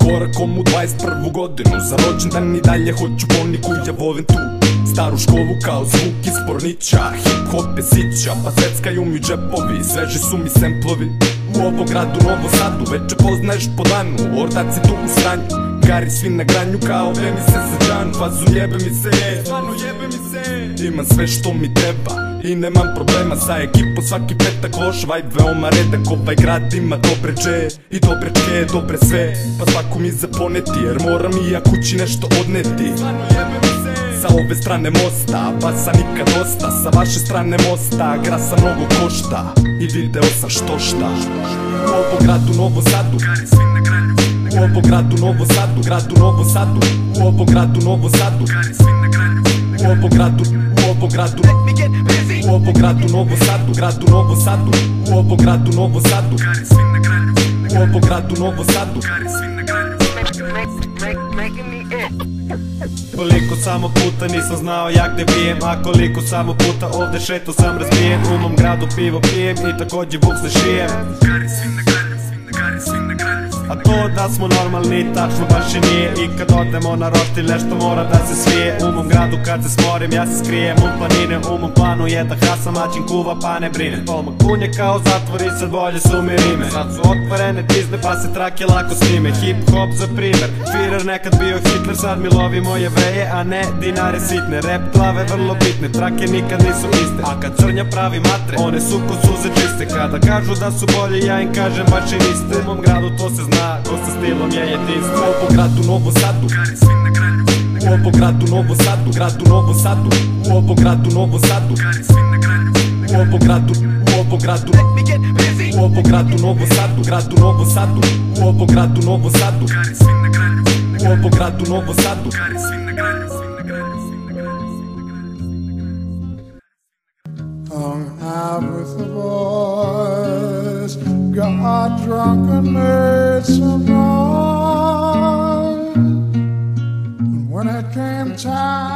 Korakom u 21. godinu. Za rođendan i dalje hoću poniku Ja volim tu staru školu kao zvuk iz pornića Hip hop je sića, pa sveckaju mi džepovi. Sveži su mi semplovi U ovom gradu, Novo Sadu. Veče poznaješ po danu, ortaci tu u stanju Gari svi na granju kao vremi se za džan Fazu jebe mi se, stvarno jebe mi se. Imam sve što mi treba i nemam problema sa ekipom svaki petak loš vibe veoma redak Ovaj grad ima dobre dže i dobre čke, dobre sve. Pa svaku mi zaponeti jer moram i ja kući nešto odneti. Sa ove strane mosta, basa nikad dosta Sa vaše strane mosta, grasa mnogo košta I video sam što šta. U ovom gradu Novo Sadu ovom gradu Novo Sadu, gradu Novo Sadu U ovom gradu Novo Sadu. U ovom gradu, u ovom gradu U ovom gradu Novo Sadu, gradu Novo Sadu U ovom gradu Novo Sadu. U ovom gradu Novo Sadu. Koliko samo puta nisam znao ja gde bijem A koliko samo puta ovde šeto sam razbijen. U mom gradu pivo pijem i takođe buks ne šijem to da smo normalni, tačno baš i nije. I kad odemo na roštilj nešto mora da se svije U mom gradu kad se smorim ja se skrijem. U planine U mom planu je da hasam maćin kuva pa ne brine. Tolma kunje kao zatvor i sad bolje su mi rime. Sad su otvorene tizne pa se trake lako snime. Hip hop za primer, Führer nekad bio Hitler Sad mi lovimo jevreje a ne dinare sitne. Rap glave vrlo bitne, trake nikad nisu iste. A kad crnja pravi matre, one su ko suze čiste. Kada kažu da su bolje ja im kažem baš i niste. U mom gradu to se zna, ko sa stilom je jedinstvo U gradu Novo Sadu U ovom gradu Novo Sadu, gradu Novo Sadu U ovom gradu Novo Sadu U ovom gradu, u ovom gradu U ovom gradu Novo Sadu, gradu Novo Sadu U ovom gradu Novo Sadu U ovom gradu Novo Sadu hung out with the boys, got drunk and made some noise. And when it came time